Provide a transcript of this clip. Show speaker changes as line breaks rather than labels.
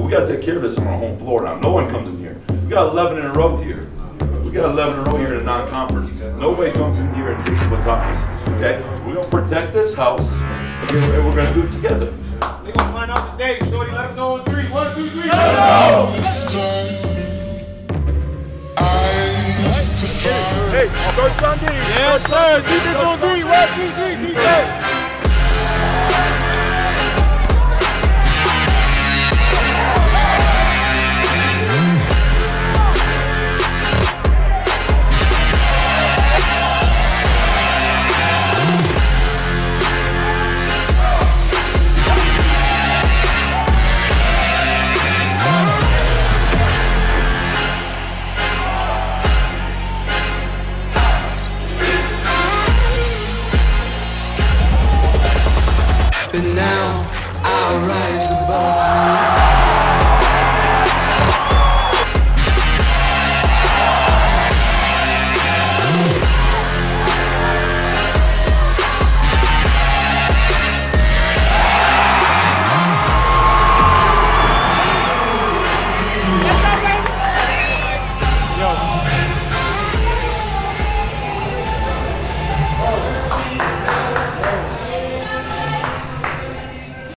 but we got to take care of this on our home floor now. No one comes in here. We got 11 in a row here. We got 11 in a row here in a non-conference. Nobody comes in here and takes what's ours. Okay? So we're gonna protect this house, and we're, we're gonna do it together.
They gonna find out today, Shorty. Let them know in three. One, two, three.
Hey, first on D.
Yes, sir. Defense on three. One, two, three. happen now. Alright.